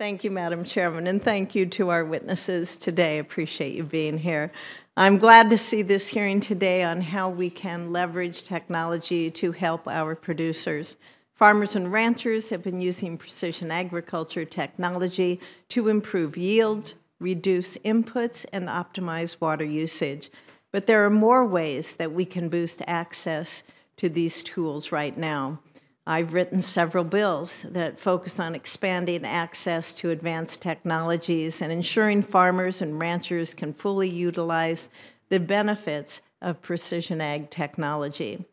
Thank you, Madam Chairman, and thank you to our witnesses today. Appreciate you being here. I'm glad to see this hearing today on how we can leverage technology to help our producers. Farmers and ranchers have been using precision agriculture technology to improve yields, reduce inputs, and optimize water usage. But there are more ways that we can boost access to these tools right now. I've written several bills that focus on expanding access to advanced technologies and ensuring farmers and ranchers can fully utilize the benefits of precision ag technology.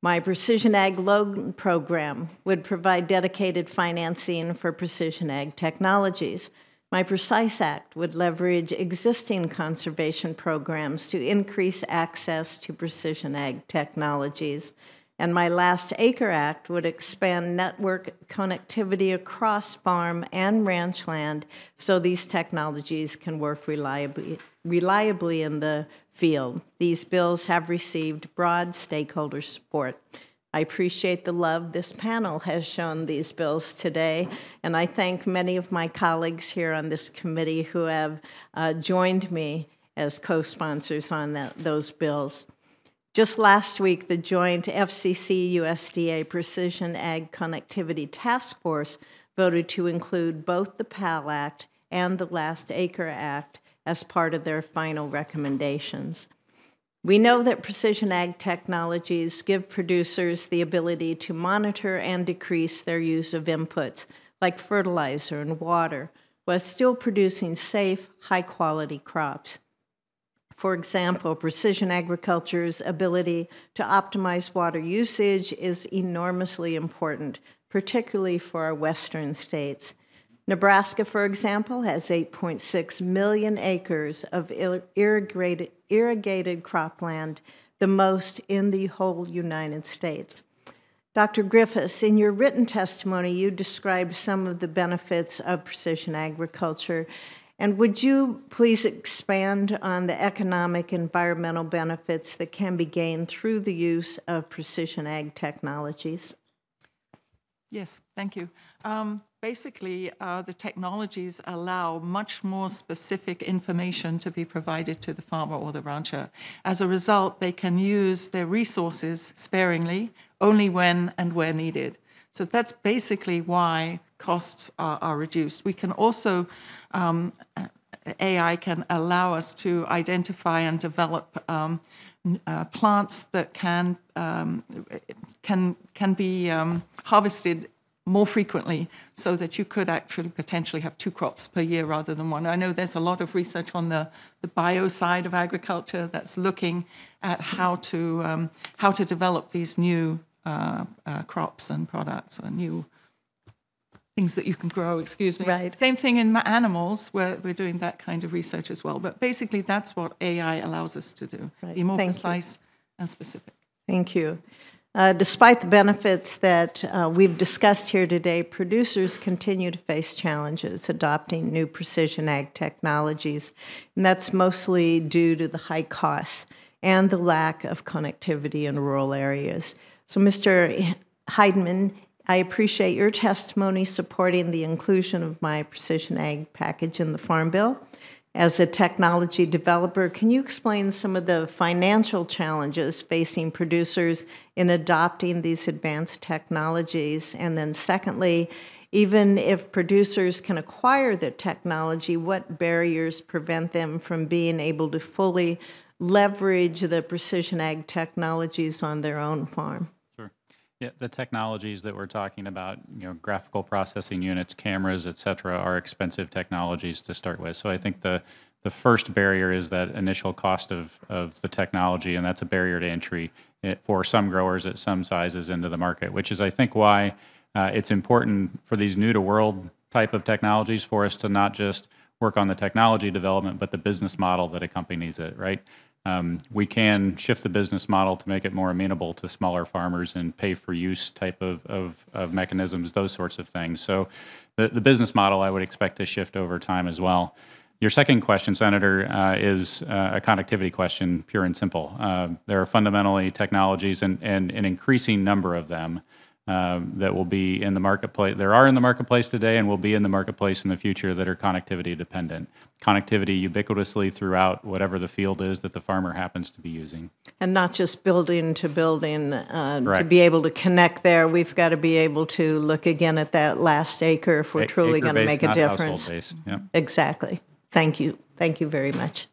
My Precision Ag Loan Program would provide dedicated financing for precision ag technologies. My Precise Act would leverage existing conservation programs to increase access to precision ag technologies. And my Last Acre Act would expand network connectivity across farm and ranch land so these technologies can work reliably, reliably in the field. These bills have received broad stakeholder support. I appreciate the love this panel has shown these bills today, and I thank many of my colleagues here on this committee who have uh, joined me as co sponsors on that, those bills. Just last week, the joint FCC USDA Precision Ag Connectivity Task Force voted to include both the PAL Act and the Last Acre Act as part of their final recommendations. We know that precision ag technologies give producers the ability to monitor and decrease their use of inputs like fertilizer and water while still producing safe, high quality crops. For example, precision agriculture's ability to optimize water usage is enormously important, particularly for our western states. Nebraska, for example, has 8.6 million acres of irrigated, irrigated cropland, the most in the whole United States. Dr. Griffiths, in your written testimony, you described some of the benefits of precision agriculture and would you please expand on the economic environmental benefits that can be gained through the use of precision ag technologies? Yes, thank you. Um, basically, uh, the technologies allow much more specific information to be provided to the farmer or the rancher. As a result, they can use their resources sparingly, only when and where needed. So that's basically why costs are, are reduced. We can also um, AI can allow us to identify and develop um, uh, plants that can um, can can be um, harvested more frequently, so that you could actually potentially have two crops per year rather than one. I know there's a lot of research on the, the bio side of agriculture that's looking at how to um, how to develop these new uh, uh, crops and products or new things that you can grow, excuse me. Right. Same thing in animals, where we're doing that kind of research as well. But basically, that's what AI allows us to do right. be more Thank precise you. and specific. Thank you. Uh, despite the benefits that uh, we've discussed here today, producers continue to face challenges adopting new precision ag technologies, and that's mostly due to the high costs and the lack of connectivity in rural areas. So, Mr. Heidemann, I appreciate your testimony supporting the inclusion of my precision ag package in the Farm Bill. As a technology developer, can you explain some of the financial challenges facing producers in adopting these advanced technologies? And then, secondly, even if producers can acquire the technology, what barriers prevent them from being able to fully leverage the precision ag technologies on their own farm? Yeah, the technologies that we're talking about, you know, graphical processing units, cameras, et cetera, are expensive technologies to start with. So I think the the first barrier is that initial cost of, of the technology, and that's a barrier to entry for some growers at some sizes into the market, which is, I think, why uh, it's important for these new to world type of technologies for us to not just work on the technology development, but the business model that accompanies it, right? Um, we can shift the business model to make it more amenable to smaller farmers and pay for use type of, of, of mechanisms, those sorts of things. So the, the business model I would expect to shift over time as well. Your second question, Senator, uh, is uh, a connectivity question, pure and simple. Uh, there are fundamentally technologies and, and an increasing number of them um, that will be in the marketplace. There are in the marketplace today and will be in the marketplace in the future that are connectivity dependent. Connectivity ubiquitously throughout whatever the field is that the farmer happens to be using. And not just building to building, uh, to be able to connect there, we've got to be able to look again at that last acre if we're A- truly going to make a difference. Yep. Exactly. Thank you. Thank you very much.